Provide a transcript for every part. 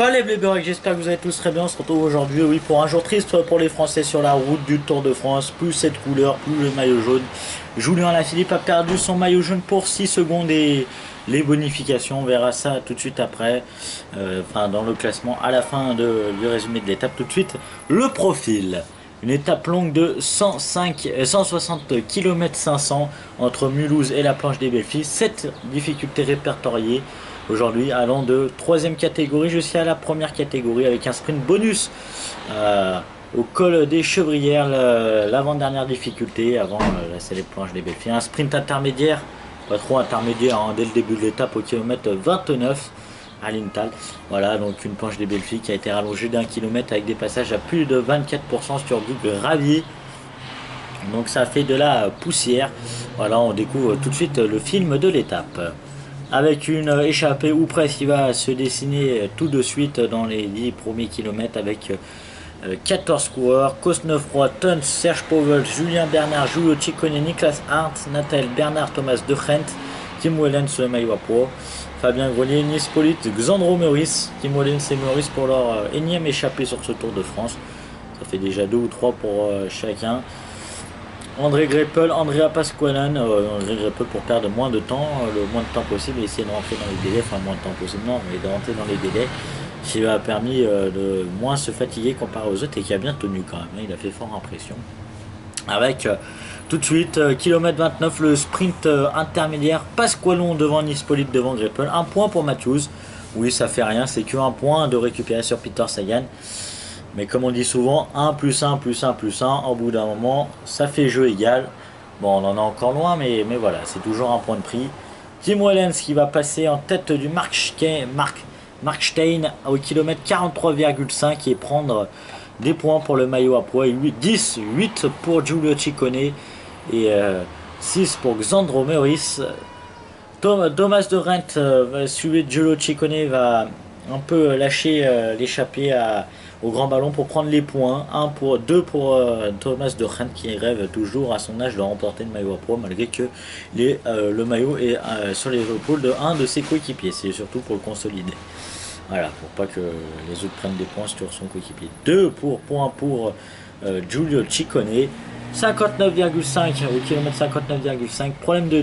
Salut les j'espère que vous allez tous très bien. On se retrouve aujourd'hui, oui, pour un jour triste pour les Français sur la route du Tour de France. Plus cette couleur, plus le maillot jaune. Julien Alaphilippe a perdu son maillot jaune pour 6 secondes et les bonifications, on verra ça tout de suite après, euh, enfin dans le classement à la fin du résumé de l'étape. Tout de suite, le profil. Une étape longue de 105, 160 km 500 entre Mulhouse et la planche des Belfis. 7 difficultés répertoriées aujourd'hui allant de troisième catégorie jusqu'à la première catégorie avec un sprint bonus euh, au col des Chevrières, l'avant-dernière difficulté avant euh, la célèbre planche des Belfis. Un sprint intermédiaire, pas trop intermédiaire hein, dès le début de l'étape au kilomètre 29 à Lintal. Voilà, donc une planche des Belfis qui a été rallongée d'un kilomètre avec des passages à plus de 24% sur du gravier. Donc ça fait de la poussière. Voilà, on découvre tout de suite le film de l'étape avec une échappée ou presque qui va se dessiner tout de suite dans les 10 premiers kilomètres avec 14 euh, coureurs, Cosnefroy, Tuns, Serge Powell, Julien Bernard, Julio Ciccone, Niklas Hart, Nathal Bernard, Thomas De Tim Wellens, maillot Fabien Grenier, Nispolite, Xandro Meurice, Tim Wellens et Meurice pour leur euh, énième échappée sur ce Tour de France. Ça fait déjà deux ou trois pour euh, chacun. André Greppel, Andrea Pasqualan, euh, André Greppel pour perdre moins de temps, euh, le moins de temps possible, et essayer de rentrer dans les délais, enfin moins de temps possible, non, mais de rentrer dans les délais, ce qui a permis euh, de moins se fatiguer comparé aux autres et qui a bien tenu quand même, hein, il a fait fort impression. Avec tout de suite, kilomètre 29, le sprint intermédiaire, Pasqualon devant Nispolite, devant Greppel, un point pour Matthews, oui ça fait rien, c'est qu'un point de récupérer sur Peter Sagan. Mais comme on dit souvent, 1 plus 1 plus 1 plus 1, au bout d'un moment, ça fait jeu égal. Bon, on en est encore loin, mais, mais voilà, c'est toujours un point de prix. Tim Wellens qui va passer en tête du Markstein au kilomètre 43,5 et prendre des points pour le maillot à poids. 10, 8 pour Giulio Ciccone et 6 euh, pour Xandro Meurice. Thomas de Rent, euh, suivi de Giulio Ciccone, va un peu lâcher euh, l'échappée à au grand ballon pour prendre les points. 1 pour 2 pour euh, Thomas de Rennes qui rêve toujours à son âge de remporter le maillot à pro malgré que les, euh, le maillot est euh, sur les épaules de un de ses coéquipiers. C'est surtout pour le consolider. Voilà, pour pas que les autres prennent des points sur son coéquipier. 2 pour points pour Giulio Ciccone. 59,5 au kilomètre 59,5. Problème de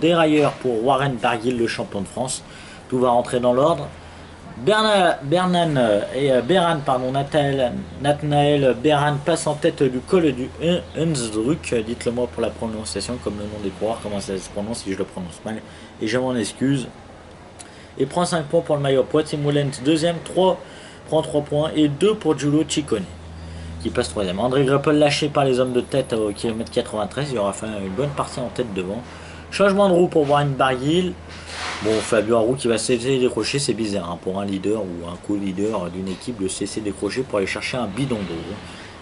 dérailleur pour Warren Barguil, le champion de France. Tout va rentrer dans l'ordre. Bernan et euh, Beran, pardon, Nathanael Beran passe en tête du col du Hunsdruck. Dites-le moi pour la prononciation, comme le nom des coureurs, comment ça se prononce si je le prononce mal. Et je m'en excuse. Et prend 5 points pour le maillot poids. Tim deuxième, 3, prend 3 points. Et 2 pour Giulio Ciccone, qui passe troisième. André Greppel lâché par les hommes de tête au kilomètre 93. Il aura fait une bonne partie en tête devant. Changement de roue pour Warren Barguil. Bon, Fabio Arou qui va cesser décrocher, c'est bizarre hein, pour un leader ou un co-leader d'une équipe de cesser décrocher pour aller chercher un bidon d'eau.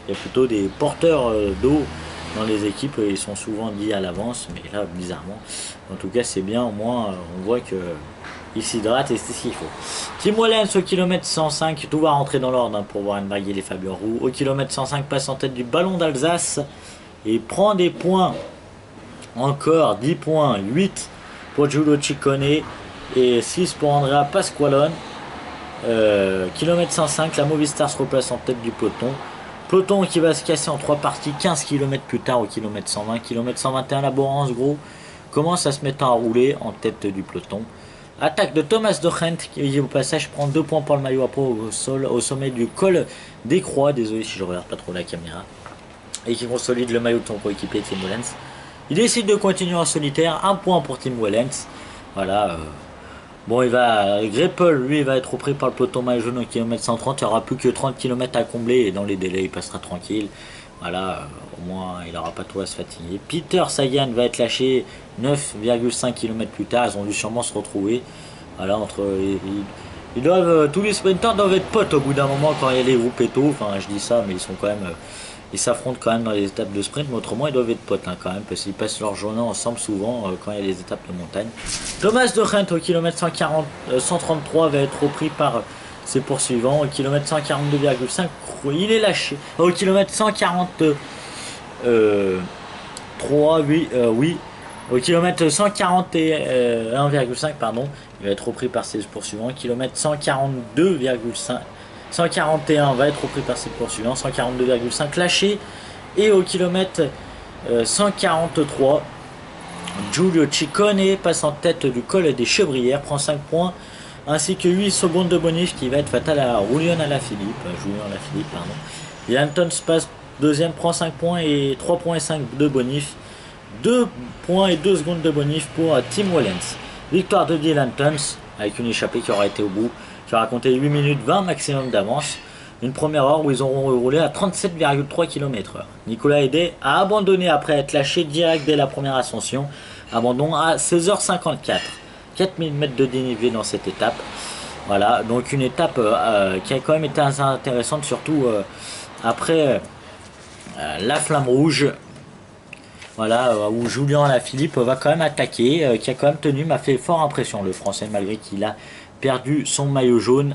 Il y a plutôt des porteurs euh, d'eau dans les équipes, ils sont souvent dit à l'avance, mais là, bizarrement. En tout cas, c'est bien, au moins, euh, on voit que il s'hydrate et c'est ce qu'il faut. Tim Wallens au kilomètre 105, tout va rentrer dans l'ordre hein, pour voir Barguil les Fabio Arou. Au kilomètre 105, passe en tête du ballon d'Alsace et prend des points. Encore 10 points, 8 pour Giulio Ciccone et 6 pour Andrea Pasqualone. Euh, kilomètre 105, la Movistar se replace en tête du peloton. Peloton qui va se casser en trois parties 15 km plus tard au kilomètre 120. Kilomètre 121, la Borance Gros commence à se mettre à rouler en tête du peloton. Attaque de Thomas de qui au passage prend 2 points pour le maillot à peau au, sol, au sommet du col des Croix. Désolé si je regarde pas trop la caméra. Et qui consolide le maillot de son coéquipier Tim. Il décide de continuer en solitaire. Un point pour Tim Wellens. Voilà. Euh, bon, il va. Greppel, lui, il va être repris par le peloton maillot au kilomètre 130. Il n'y aura plus que 30 km à combler et dans les délais, il passera tranquille. Voilà, euh, au moins, il n'aura pas trop à se fatiguer. Peter Sagan va être lâché 9,5 km plus tard. Ils ont dû sûrement se retrouver. Voilà, entre. Ils, doivent, euh, tous les sprinters doivent être potes au bout d'un moment quand il y a les groupes et tout. Enfin, je dis ça, mais ils sont quand même ils s'affrontent quand même dans les étapes de sprint, mais autrement ils doivent être potes hein, quand même, parce qu'ils passent leur journée ensemble souvent euh, quand il y a les étapes de montagne. Thomas de Rent au kilomètre 140, 133 euh, va être repris par ses poursuivants. Au kilomètre 142,5, il est lâché. Au kilomètre 143, oui, oui Au kilomètre 141,5, pardon, il va être repris par ses poursuivants. Kilomètre 142,5, 141 va être repris par ses poursuivants. 142,5 lâché. Et au kilomètre 143, euh, Giulio Ciccone passe en tête du col des Chevrières, prend 5 points, ainsi que 8 secondes de bonus qui va être fatal à Julian Alaphilippe. Euh, Julian Alaphilippe, pardon. Et passe deuxième, prend 5 points et 3 points et 5 de bonus. 2 points et 2 secondes de bonus pour euh, Tim Wellens. Victoire de Dylan Tuns avec une échappée qui aura été au bout, qui aura compté 8 minutes 20 maximum d'avance. Une première heure où ils auront roulé à 37,3 km/h. Nicolas Aidé a abandonné après être lâché direct dès la première ascension. Abandon à 16h54. 4000 mètres de dénivelé dans cette étape. Voilà, donc une étape euh, euh, qui a quand même été intéressante, surtout euh, après la flamme rouge. Voilà, où Julien Lafilippe va quand même attaquer, qui a quand même tenu, m'a fait fort impression le français, malgré qu'il a perdu son maillot jaune.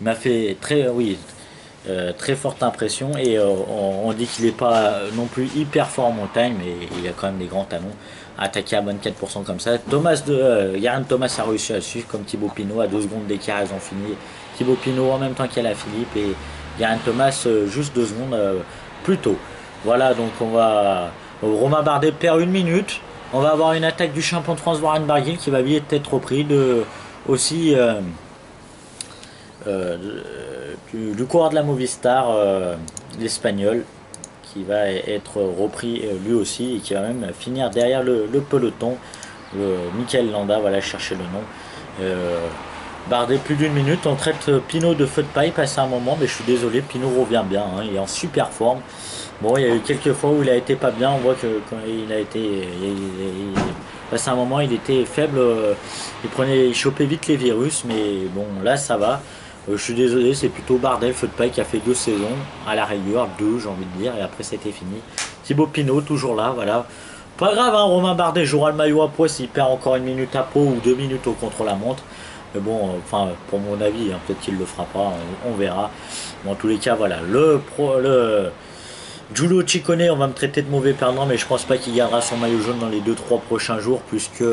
Il m'a fait très, oui, euh, très forte impression et euh, on, dit qu'il n'est pas non plus hyper fort en montagne mais il a quand même des grands talons. Attaquer à 24% comme ça. Thomas de euh, Thomas a réussi à suivre comme Thibaut Pinot. À 2 secondes d'écart ils ont fini. Thibaut Pinot en même temps qu'Ala Philippe et Yaran Thomas juste 2 secondes plus tôt. Voilà donc on va Romain Bardet perd une minute on va avoir une attaque du champion de France Warren Barguil qui va vite être repris de aussi euh, du, coureur de la Movistar, euh, l'espagnol, qui va être repris euh, lui aussi et qui va même finir derrière le, peloton. Michael Landa, voilà, chercher le nom. Bardé plus d'une minute, on traite Pinot de feu de paille passé un moment, mais je suis désolé, Pinot revient bien, hein, il est en super forme. Bon, il y a eu quelques fois où il a été pas bien, on voit que quand il a été. passé un moment, il était faible, il prenait, il chopait vite les virus, mais bon, là ça va. Euh, je suis désolé, c'est plutôt Bardel, feu de paille, qui a fait deux saisons, à la rigueur, deux j'ai envie de dire, et après c'était fini. Thibaut Pinot, toujours là, voilà. Pas grave, hein, Romain Bardet jouera le maillot à poids s'il perd encore une minute à peau ou deux minutes au contre-la-montre. Mais bon, euh, enfin, pour mon avis, hein, peut-être qu'il le fera pas, on, verra. Mais en tous les cas, voilà, le pro, le on va me traiter de mauvais perdant, mais je pense pas qu'il gardera son maillot jaune dans les 2-3 prochains jours, puisque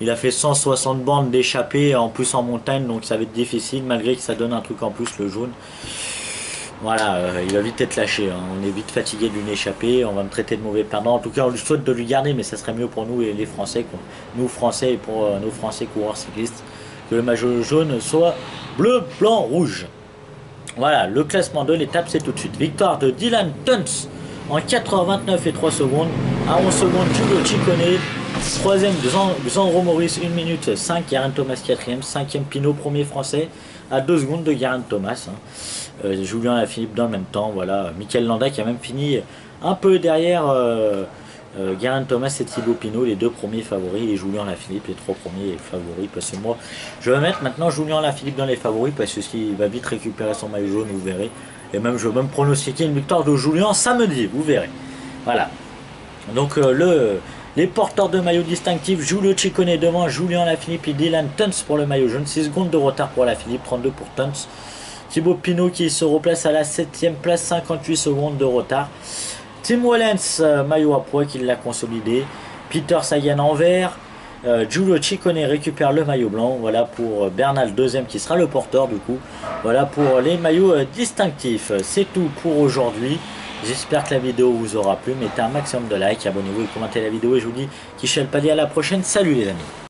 il a fait 160 bandes d'échappée, en plus en montagne, donc ça va être difficile, malgré que ça donne un truc en plus, le jaune. Voilà, euh, il va vite être lâché. Hein. On est vite fatigué d'une échappée. On va me traiter de mauvais perdant. En tout cas, on lui souhaite de lui garder, mais ça serait mieux pour nous et les Français, nous Français et pour euh, nos Français coureurs cyclistes, que le maillot jaune soit bleu, blanc, rouge. Voilà, le classement de l'étape, c'est tout de suite. Victoire de Dylan Tuns en 4h29 et 3 secondes. À 11 secondes, Giulio Ciccone. Troisième, Xandro Maurice, 1 minute 5. Garen Thomas, quatrième. Cinquième, Pinot, premier français. À 2 secondes de Garen Thomas. Hein. Euh, Julien Philippe dans le même temps. Voilà. Michael Landa qui a même fini un peu derrière euh, euh Thomas et Thibaut Pinot, les deux premiers favoris, et Julien Lafilippe, les trois premiers favoris. Parce que moi, je vais mettre maintenant Julien Lafilippe dans les favoris parce qu'il va vite récupérer son maillot jaune, vous verrez. Et même, je vais même pronostiquer une victoire de Julien samedi, vous verrez. Voilà. Donc, euh, le, les porteurs de maillot distinctif, Julio Ciccone devant, Julien Lafilippe et Dylan Tuns pour le maillot jaune. 6 secondes de retard pour Lafilippe, 32 pour Tuns. Thibaut Pinot qui se replace à la 7ème place, 58 secondes de retard. Tim Wellens, euh, maillot à poids qui l'a consolidé. Peter Sagan en vert. Euh, Giulio récupère le maillot blanc. Voilà pour euh, Bernal, deuxième, qui sera le porteur du coup. Voilà pour les maillots euh, distinctifs. C'est tout pour aujourd'hui. J'espère que la vidéo vous aura plu. Mettez un maximum de likes, abonnez-vous et commentez la vidéo. Et je vous dis, Kichel Pali, à la prochaine. Salut les amis